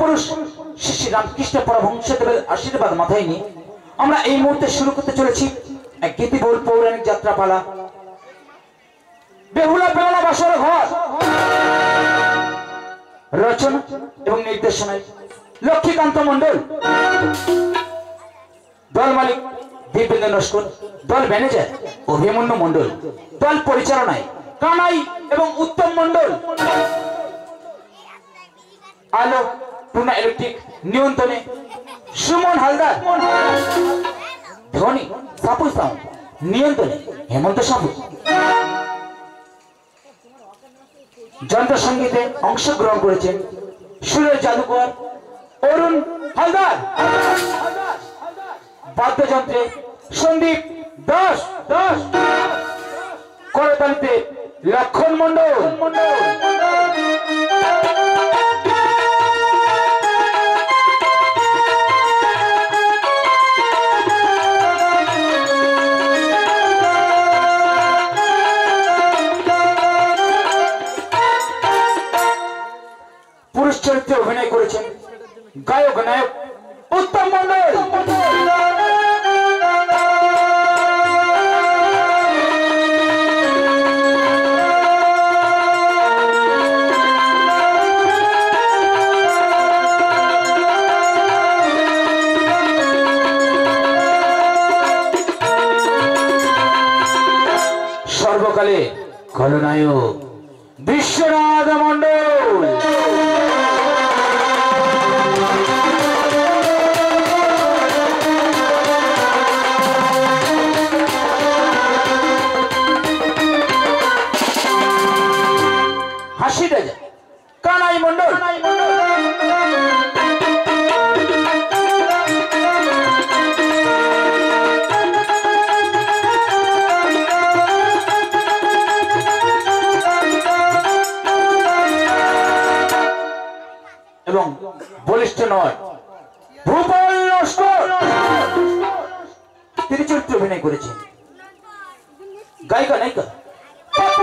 পুরুষ শ্রী শ্রী রামকৃষ্ণ পরমহংসদেবের আশীর্বাদ মাথায় নিয়ে আমরা এই মুহূর্তে শুরু করতে চলেছি এক গীতিবহুল পৌরাণিক যাত্রাপালা। বেহুলা বেহুলা বাসর ঘর। রচনা এবং নির্দেশনায় লক্ষ্মীকান্ত মন্ডল দল মালিক দিব্যেন্দ্র নস্কর দল ম্যানেজার অভিমন্যু মন্ডল দল পরিচালনায় কানাই এবং উত্তম মন্ডল আলো টুনা ইলেকট্রিক নিয়ন্ত্রণে সুমন হালদার ধনী সাপু সাউন্ড নিয়ন্ত্রণে হেমন্ত সাপু যন্ত্র সঙ্গীতে অংশগ্রহণ করেছেন সুরের জাদুকর অরুণ হালদার। বাদ্যযন্ত্রে সন্দীপ দাস। দাস করতালিতে লক্ষণ মন্ডল পুরুষ গায়ক নায়ক উত্তম মন্ডল সর্বকালে খলনায়ক এবং বলিষ্ঠ নয়। ভূপাল তিনি চরিত্রে অভিনয় করেছেন। গায়িকা নায়িকা।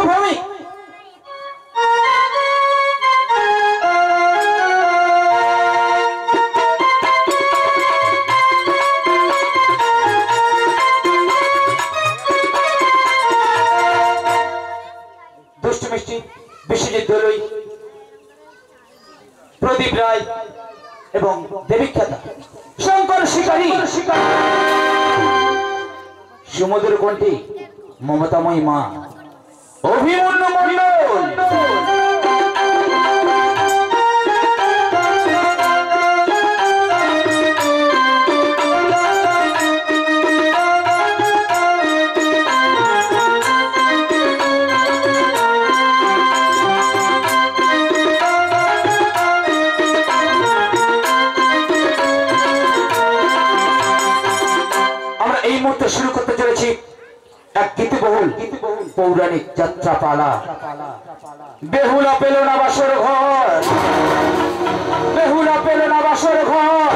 ভৌমিক প্রদীপ রায় এবং দেবীখ্যাতা শঙ্কর শিকারী। সুমধুর কণ্ঠী মমতাময়ী মা। অভিমন্যু মন্ডল পৌরাণিক যাত্রাপালা। বেহুলা পেল না বাসর ঘর। বেহুলা পেল না বাসর ঘর।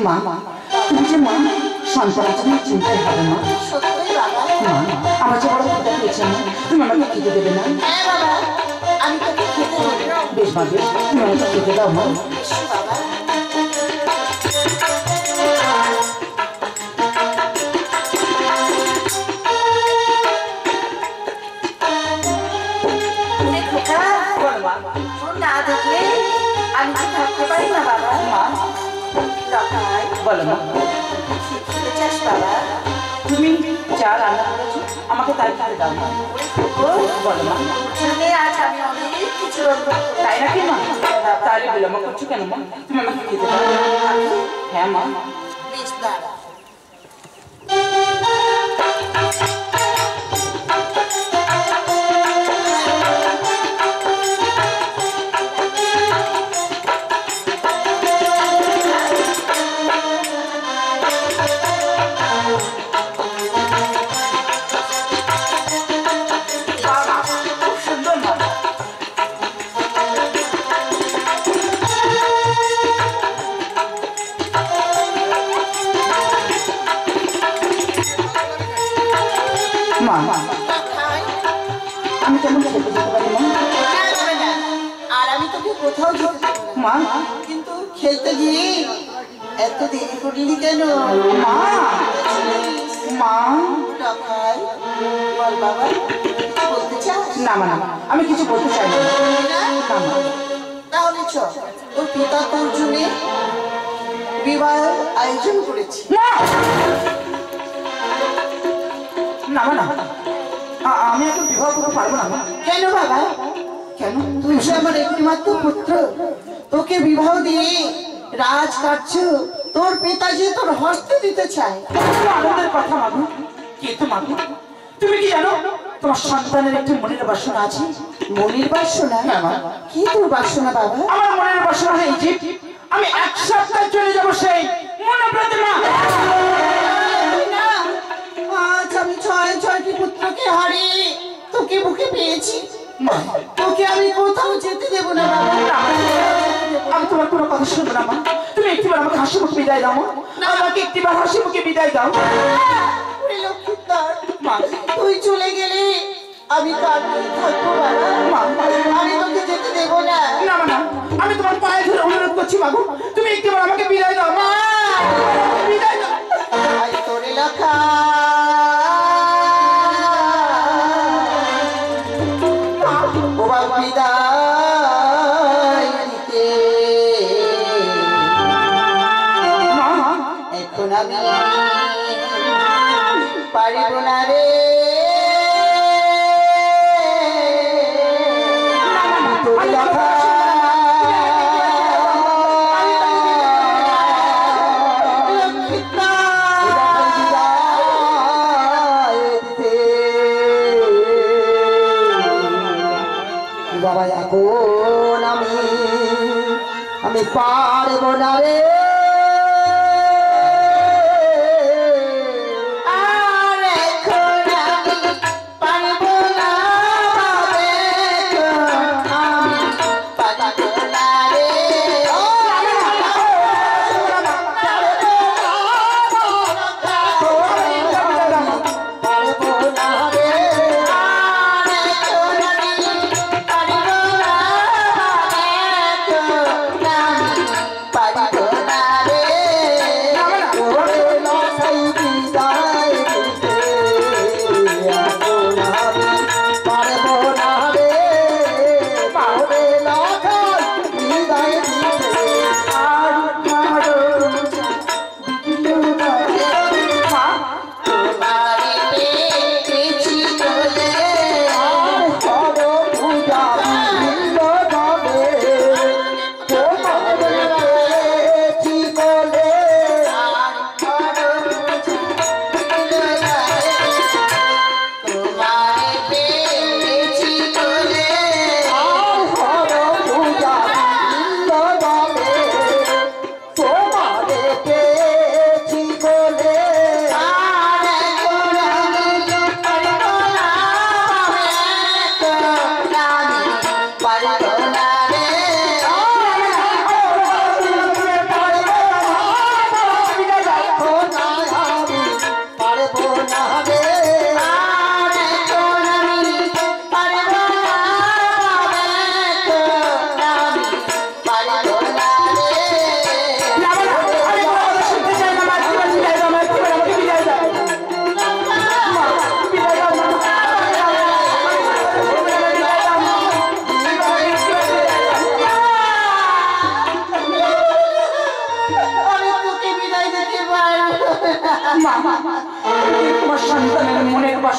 মা তুমি যে মা সন্তানের জন্য চিন্তাই হবে বাবা? মা আমার যে বড় ক্ষুদা পেয়েছে তুমি আমাকে খেতে দেবে না হ্যাঁ বেশ মা বেশ তুমি আমাকে খেতে দাও মা। বলো মা চাস বাবা তুমি যা রান্না করেছ? আমাকে তাই খেতে দাও মা বলো মা জন্যে আজ আমি অনেক কিছু তাই নাকি মা। তাহলে বিলম্ব করছ কেন মা? তুমি আমাকে খেতে দাও হ্যাঁ মা। বেশ বাবা এত কেন? মা? মা? রাখাই বল বাবা বলতে চাস? না মা আমি কিছু বলতে চাই না। না? না মা তাহলে চ। তোর পিতা তোর জন্য বিবাহ আয়োজন করেছি। না! না মা, না আমি এখন বিবাহ করতে পারব না কেন বাবা? কেন? তুই আমার একমাত্র পুত্র তোকে বিবাহ দিয়ে রাজ কার্য তোর পিতাজি তোর হস্তে দিতে চায়। আনন্দের কথা মাগু কিন্তু মাগু তুমি কি জানো তোমার সন্তানের একটি মনের বাসনা আছে? মনির বাসনা? হ্যাঁ। কি তোর বাসনা বাবা? আমার মনের বাসনা এই যে আমি এক সপ্তাহ চলে যাব সেই মনে প্রতিমা। না, আজ আমি ছয় ছয়টি পুত্রকে হারিয়ে তোকে বুকে পেয়েছি। মা, তোকে আমি কোথাও যেতে দেবো না বাবা। তোমার কোনো কথা শুনব না মা। তুমি একটিবার আমাকে হাসি মুখে বিদায় দাও আমাকে একটিবার হাসি মুখে বিদায় দাও। তুই চলে গেলে আমি কার থাকব বাবা। মা। আমি তোকে যেতে দেব না। না না। আমি তোমার পায়ে ধরে অনুরোধ করছি মাগো তুমি একটিবার আমাকে বিদায় দাও মা। বিদায় দাও। তোরে লেখা।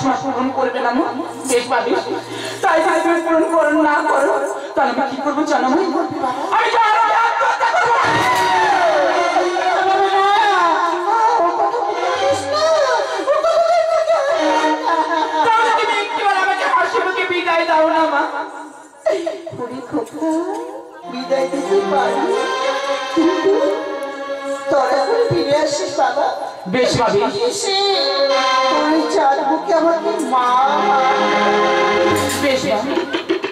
বাসনা পূরণ করবে না পাবি তাই যদি তুমি পূরণ করো, না করো, তাহলে আমি কি করব জানো? আমি বিদায় দাও না মা। বিদায় দিতে পারি। কিন্তু তোরা ফিরে আসিস, বাবা। বেশ বেশ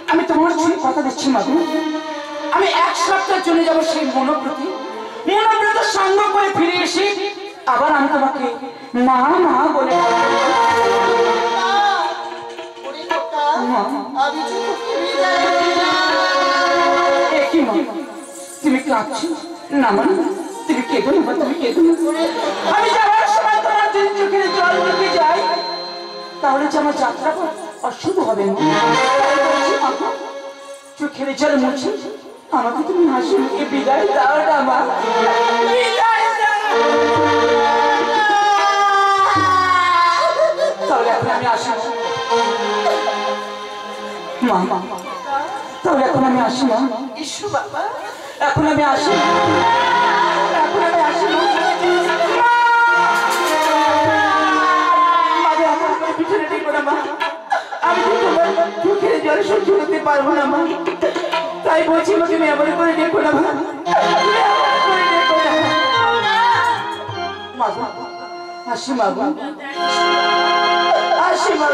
আমি তোমার সঙ্গে কথা দিচ্ছি মাগু আমি এক সপ্তাহ চলে যাব সেই মনোব্রতি মনোব্রত সঙ্গ করে ফিরে এসে আবার আমি তোমাকে মা মা বলে তুমি কাঁদছো? না মা। তুমি তুমি কেঁদো আমি যাওয়ার সময় তোমার যদি চোখের জল ঢুকে যায় তাহলে যে আমার যাত্রা অশুভ হবে। চোখের জল মুছে আমাকে তুমি হাসি মুখে বিদায় দাও না মা। তাহলে এখন আমি আসি মা মা। তাহলে এখন আমি আসি মা ইসু বাবা। এখন আমি আসি টেকো না, মা। আমি তো তোমার চোখের জল সহ্য করতে পারব না মা তাই বলছি মা তুমি এমন করে দেখো না মা আসি মা আসি মা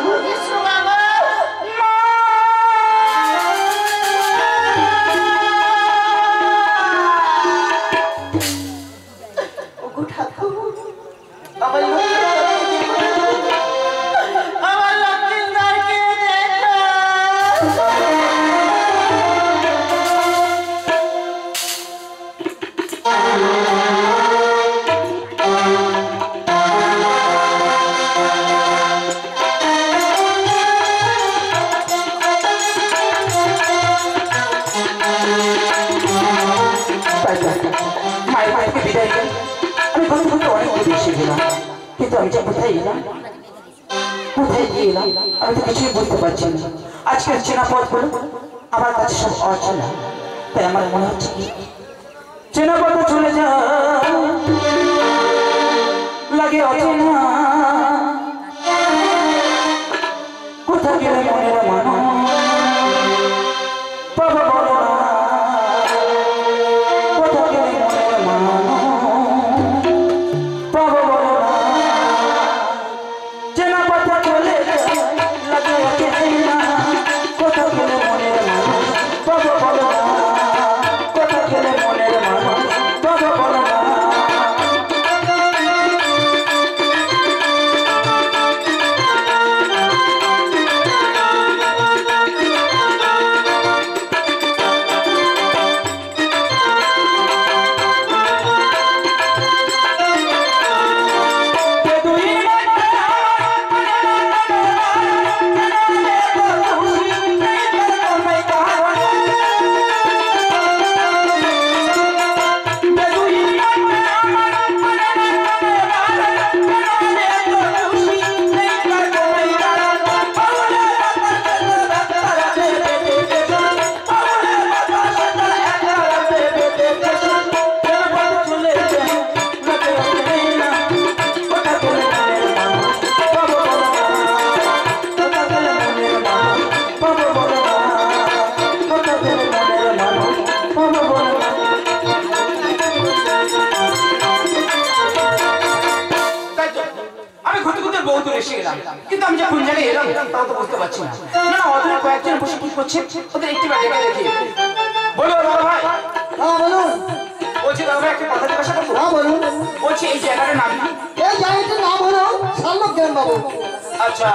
মনে চেনা কথা চলে যা। লাগে অচেনা তাও তো বুঝতে পারছি না। না না অদূরে কয়েকজন বসে কি করছে ওদের একটি বার ডেকে দেখি। বলো দাদা ভাই। হ্যাঁ বলুন। বলছি দাদা একটা কথা জিজ্ঞাসা করব হ্যাঁ বলুন। বলছি এই জায়গাটার নাম এই জায়গাটার নাম হলো বাবু। আচ্ছা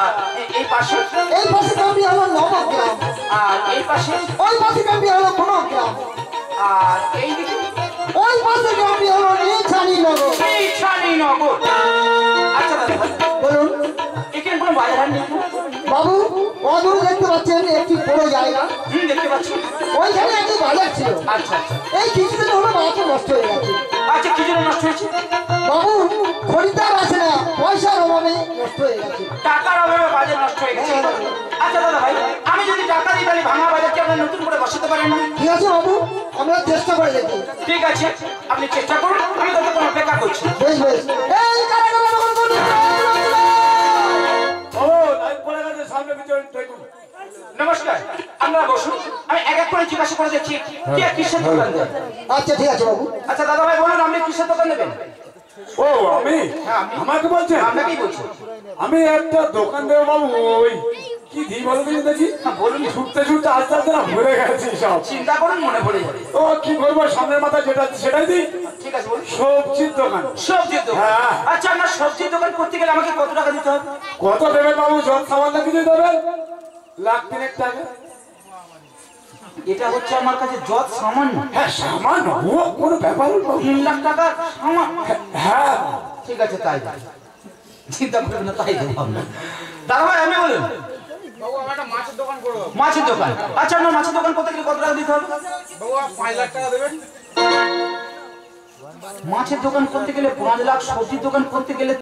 এই পাশে? এই পাশে গ্রামটি হলো নবগ্রাম আর এই পাশে? ওই পাশে গ্রামটি হলো আর এই দিকে? ওই পাশে গ্রামটি হলো নিছানি নগর। এই ছাড়িনগর আচ্ছা দাদা বলুন। এখানে কোনো বাজার নেই? বাবু অদূর দেখতে পাচ্ছেন একটি বড় জায়গা। দেখতে পাচ্ছি। ওইখানে একটি বাজার ছিল। আচ্ছা আচ্ছা। এই কিছুদিন হলো বাজারটা নষ্ট হয়ে গেছে। আচ্ছা কি জন্য নষ্ট হয়েছে? বাবু খরিদ্দার আসে না পয়সার অভাবে নষ্ট হয়ে গেছে। টাকার অভাবে বাজার নষ্ট হয়ে গেছে আচ্ছা দাদা ভাই আমি যদি টাকা দিই তাহলে ভাঙা বাজারকে আপনি নতুন করে বসাতে পারেন না? ঠিক আছে বাবু আমরা চেষ্টা করে দেখি। ঠিক আছে আপনি চেষ্টা করুন আমি ততক্ষণ অপেক্ষা করছি বেশ বেশ। এই নমস্কার আমরা বসুন। আমি এক এক করে জিজ্ঞাসা করে যাচ্ছি কে কিসের দোকান দেন আচ্ছা ঠিক আছে বাবু। আচ্ছা দাদা ভাই বলুন আপনি কিসের দোকান দেবেন? ও আমি? হ্যাঁ, আমি। আমাকে বলছেন? আপনাকেই বলছি। আমি একটা দোকান দেবো বাবু ওই কি দিই বলো তুমি দেখি বলুন। ছুটতে ছুটতে আস্তে আস্তে না ভরে গেছি সব। চিন্তা করুন মনে পড়ে যাবে ও কি করব সামনের মাথা যেটা সেটাই দিই। ঠিক আছে বলুন। সবজির দোকান। সবজির দোকান? হ্যাঁ। আচ্ছা আপনার সবজির দোকান করতে গেলে আমাকে কত টাকা দিতে হবে? কত দেবেন বাবু? জল সামান্য কিছু দেবেন লাখ তিনেক টাকা। এটা হচ্ছে আমার কাছে যত সামান্য। হ্যাঁ সামান্য? ও কোনো ব্যাপার তিন লাখ টাকা সামান্য হ্যাঁ। ঠিক আছে তাই চিন্তা করবেন না তাই দেবো আমরা। দাদা ভাই আমি বলুন। আমার মাছের দোকান করো মাছের দোকান? আচ্ছা আপনার মাছের দোকান করতে গেলে কত টাকা দিতে হবে? পাঁচ লাখ টাকা মাছের দোকান করতে গেলে পাঁচ লাখ সবজির দোকান করতে গেলে